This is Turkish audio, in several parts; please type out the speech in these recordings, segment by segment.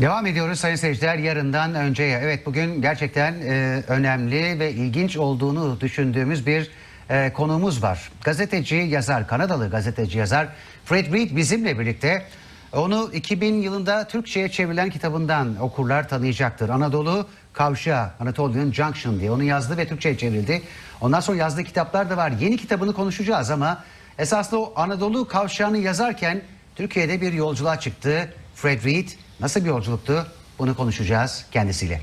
Devam ediyoruz sayın seyirciler yarından önceye. Evet bugün gerçekten e, önemli ve ilginç olduğunu düşündüğümüz bir e, konuğumuz var. Gazeteci yazar, Kanadalı gazeteci yazar Fred Reed bizimle birlikte. Onu 2000 yılında Türkçe'ye çevrilen kitabından okurlar tanıyacaktır. Anadolu Kavşağı, Anatolian Junction diye onu yazdı ve Türkçe'ye çevrildi. Ondan sonra yazdığı kitaplar da var. Yeni kitabını konuşacağız ama esaslı o Anadolu Kavşağı'nı yazarken Türkiye'de bir yolculuğa çıktı. Fred Reed nasıl bir yolculuktu? Bunu konuşacağız kendisiyle.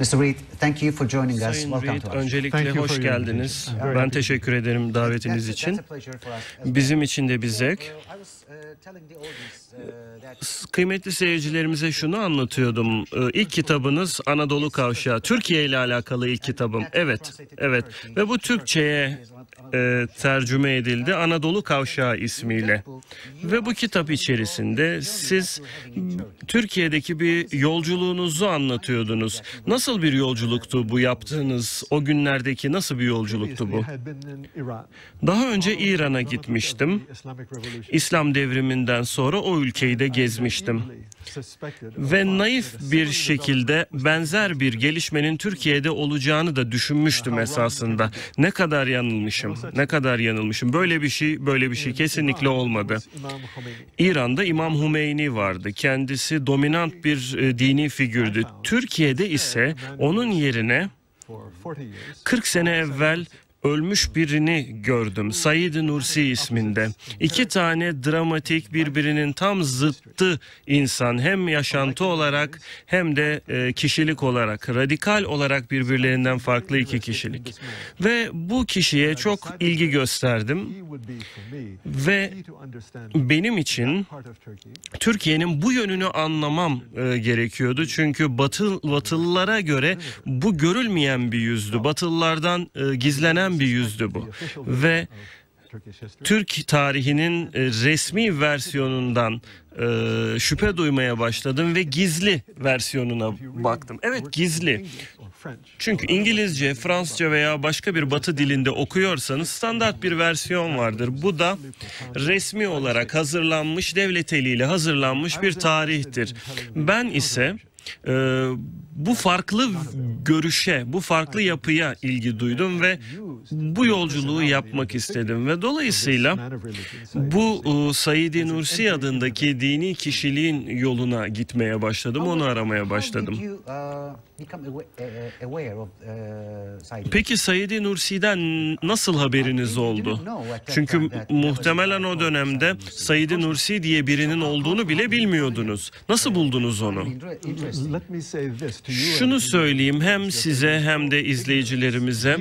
Mr. Reed, thank you for joining us. Sayın Welcome Reed, to us. öncelikle Thank hoş geldiniz. Ben teşekkür ederim davetiniz için. Bizim için de bir zevk. Uh, uh, Kıymetli seyircilerimize şunu anlatıyordum. Ee, İlk kitabınız Anadolu Kavşağı. Türkiye ile alakalı ilk kitabım. Evet, evet. Ve bu Türkçe'ye e, tercüme edildi Anadolu Kavşağı ismiyle. Ve bu kitap içerisinde siz Türkiye'deki bir yolculuğunuzu anlatıyordunuz. Nasıl bir yolculuktu bu yaptığınız? O günlerdeki nasıl bir yolculuktu bu? Daha önce İran'a gitmiştim. İslam devriminden sonra o ülkeyi de gezmiştim. Ve naif bir şekilde benzer bir gelişmenin Türkiye'de olacağını da düşünmüştüm esasında. Ne kadar yanılmışım, ne kadar yanılmışım. Böyle bir şey, böyle bir şey kesinlikle olmadı. İran'da İmam Hümeyni vardı. Kendisi dominant bir e, dini figürdü. Türkiye'de ise onun yerine 40 sene evvel ölmüş birini gördüm. Said Nursi isminde. İki tane dramatik birbirinin tam zıttı insan. Hem yaşantı olarak hem de e, kişilik olarak. Radikal olarak birbirlerinden farklı iki kişilik. Ve bu kişiye çok ilgi gösterdim. ve benim için Türkiye'nin bu yönünü anlamam e, gerekiyordu. Çünkü Batı Batılılara göre bu görülmeyen bir yüzdü. Batılılardan e, gizlenen bir yüzdü bu. Ve Türk tarihinin e, resmi versiyonundan e, şüphe duymaya başladım ve gizli versiyonuna baktım. Evet gizli. Çünkü İngilizce, Fransızca veya başka bir batı dilinde okuyorsanız standart bir versiyon vardır. Bu da resmi olarak hazırlanmış, devlet eliyle hazırlanmış bir tarihtir. Ben ise e, bu farklı görüşe, bu farklı yapıya ilgi duydum ve bu yolculuğu yapmak istedim ve dolayısıyla bu e, Said Nursi adındaki dini kişiliğin yoluna gitmeye başladım, onu aramaya başladım. Uh? Peki Said Nursi'den nasıl haberiniz oldu? Çünkü muhtemelen o dönemde Said Nursi diye birinin olduğunu bile bilmiyordunuz. Nasıl buldunuz onu? Şunu söyleyeyim hem size hem de izleyicilerimize.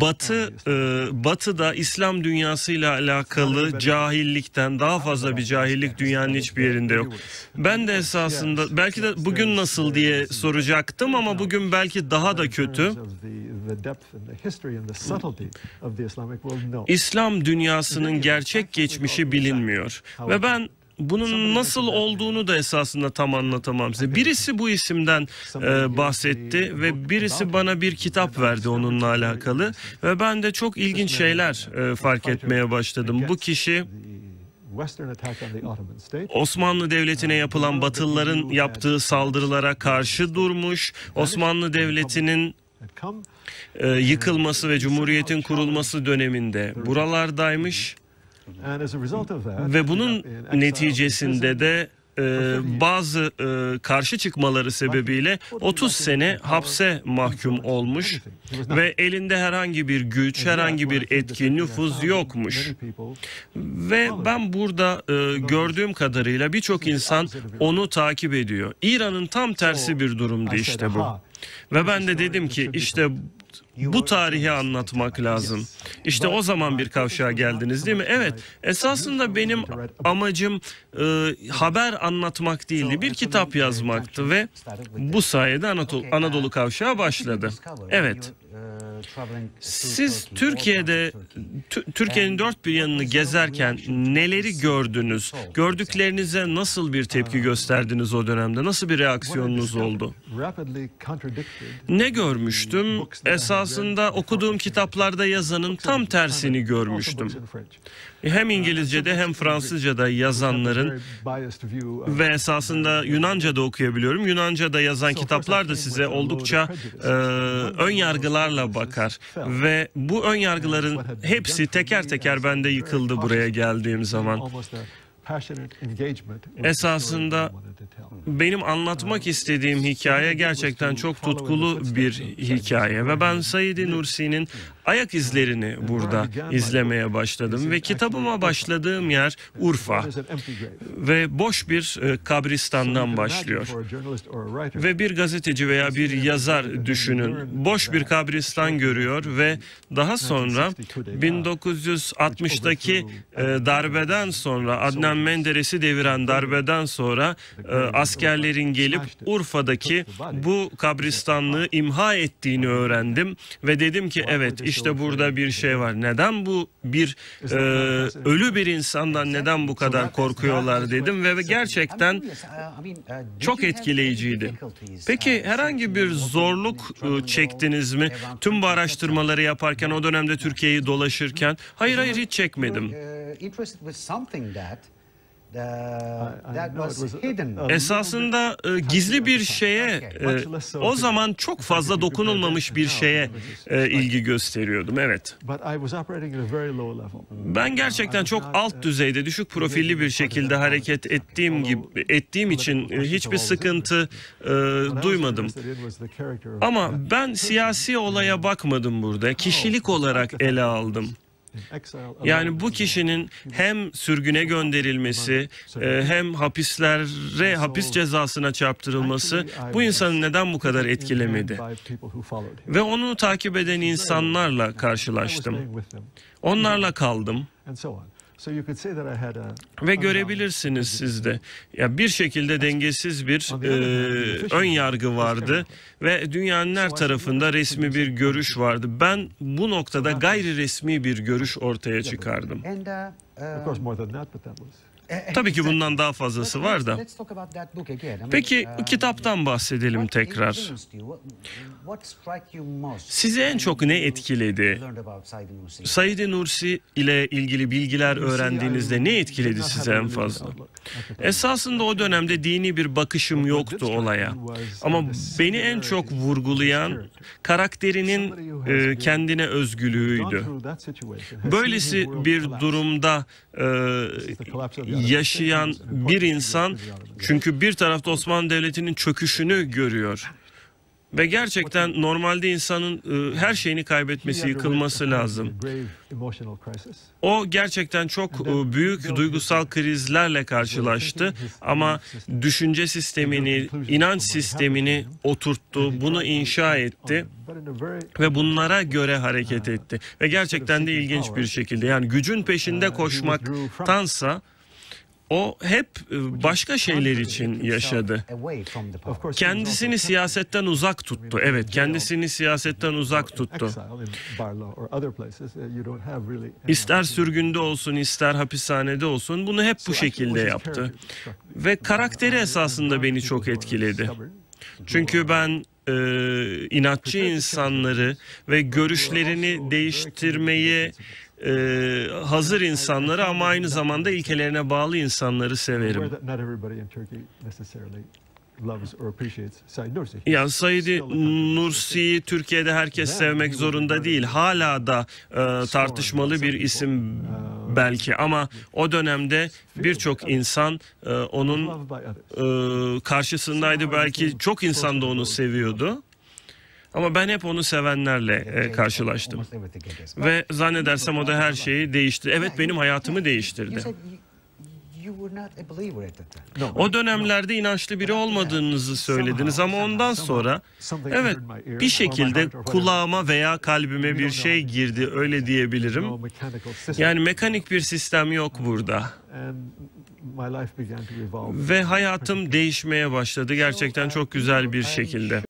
Batı e, Batı'da İslam dünyasıyla alakalı cahillikten daha fazla bir cahillik dünyanın hiçbir yerinde yok. Ben de esasında belki de bugün nasıl diye soracaktım ama bugün belki daha da kötü. İslam dünyasının gerçek geçmişi bilinmiyor. ve ben bunun nasıl olduğunu da esasında tam anlatamam size. Birisi bu isimden e, bahsetti ve birisi bana bir kitap verdi onunla alakalı ve ben de çok ilginç şeyler e, fark etmeye başladım. Bu kişi Osmanlı Devleti'ne yapılan Batılıların yaptığı saldırılara karşı durmuş, Osmanlı Devleti'nin e, yıkılması ve Cumhuriyet'in kurulması döneminde buralardaymış. Ve bunun neticesinde de e, bazı e, karşı çıkmaları sebebiyle 30 sene hapse mahkum olmuş ve elinde herhangi bir güç, herhangi bir etki, nüfuz yokmuş. Ve ben burada e, gördüğüm kadarıyla birçok insan onu takip ediyor. İran'ın tam tersi bir durumdu işte bu. Ve ben de dedim ki işte bu tarihi anlatmak lazım. İşte o zaman bir kavşağa geldiniz değil mi? Evet. Esasında benim amacım e, haber anlatmak değildi. Bir kitap yazmaktı ve bu sayede Anadolu, Anadolu kavşağı başladı. Evet. Uh, Siz Türkiye'de Tü- Türkiye'nin dört bir yanını gezerken neleri gördünüz? Gördüklerinize nasıl bir tepki gösterdiniz o dönemde? Nasıl bir reaksiyonunuz oldu? Ne görmüştüm? Esasında okuduğum kitaplarda yazanın tam tersini görmüştüm. Hem İngilizce'de hem Fransızca'da yazanların ve esasında Yunanca'da okuyabiliyorum. Yunanca'da yazan kitaplar da size oldukça e, ön yargılarla bakar. Ve bu ön yargıların hepsi teker teker bende yıkıldı buraya geldiğim zaman. Esasında benim anlatmak istediğim hikaye gerçekten çok tutkulu bir hikaye. Ve ben Said Nursi'nin ayak izlerini burada izlemeye başladım ve kitabıma başladığım yer Urfa ve boş bir e, kabristandan başlıyor. Ve bir gazeteci veya bir yazar düşünün. Boş bir kabristan görüyor ve daha sonra 1960'daki e, darbeden sonra Adnan Menderes'i deviren darbeden sonra e, askerlerin gelip Urfa'daki bu kabristanlığı imha ettiğini öğrendim ve dedim ki evet işte burada bir şey var. Neden bu bir e, ölü bir insandan neden bu kadar korkuyorlar dedim ve gerçekten çok etkileyiciydi. Peki herhangi bir zorluk e, çektiniz mi? Tüm bu araştırmaları yaparken o dönemde Türkiye'yi dolaşırken hayır hayır hiç çekmedim. Esasında e, gizli bir şeye, e, o zaman çok fazla dokunulmamış bir şeye e, ilgi gösteriyordum. Evet. Ben gerçekten çok alt düzeyde, düşük profilli bir şekilde hareket ettiğim gibi ettiğim için e, hiçbir sıkıntı e, duymadım. Ama ben siyasi olaya bakmadım burada. Kişilik olarak ele aldım. Yani bu kişinin hem sürgüne gönderilmesi e, hem hapislere hapis cezasına çarptırılması bu insanı neden bu kadar etkilemedi? Ve onu takip eden insanlarla karşılaştım. Onlarla kaldım. Ve görebilirsiniz siz de. Ya bir şekilde dengesiz bir e, ön yargı vardı ve dünyanın her tarafında resmi bir görüş vardı. Ben bu noktada gayri resmi bir görüş ortaya çıkardım. Tabii ki bundan daha fazlası var da. Peki kitaptan bahsedelim tekrar. Sizi en çok ne etkiledi? Said Nursi ile ilgili bilgiler öğrendiğinizde ne etkiledi sizi en fazla? Esasında o dönemde dini bir bakışım yoktu olaya. Ama beni en çok vurgulayan karakterinin e, kendine özgülüğüydü. Böylesi bir durumda e, yaşayan bir insan çünkü bir tarafta Osmanlı Devleti'nin çöküşünü görüyor. Ve gerçekten normalde insanın e, her şeyini kaybetmesi, yıkılması lazım. O gerçekten çok e, büyük duygusal krizlerle karşılaştı ama düşünce sistemini, inanç sistemini oturttu, bunu inşa etti ve bunlara göre hareket etti. Ve gerçekten de ilginç bir şekilde yani gücün peşinde koşmaktansa o hep e, başka şeyler için yaşadı. Kendisini siyasetten uzak tuttu. Evet, kendisini siyasetten uzak tuttu. İster sürgünde olsun, ister hapishanede olsun bunu hep bu şekilde yaptı. Ve karakteri esasında beni çok etkiledi. Çünkü ben e, inatçı insanları ve görüşlerini değiştirmeyi e, hazır insanları ama aynı zamanda ilkelerine bağlı insanları severim. Yani Said Nursi'yi Türkiye'de herkes sevmek zorunda değil. Hala da e, tartışmalı bir isim belki ama o dönemde birçok insan e, onun e, karşısındaydı. Belki çok insan da onu seviyordu. Ama ben hep onu sevenlerle e, karşılaştım. Ve zannedersem o da her şeyi değiştirdi. Evet benim hayatımı değiştirdi. O dönemlerde inançlı biri olmadığınızı söylediniz ama ondan sonra evet bir şekilde kulağıma veya kalbime bir şey girdi öyle diyebilirim. Yani mekanik bir sistem yok burada. Ve hayatım değişmeye başladı gerçekten çok güzel bir şekilde.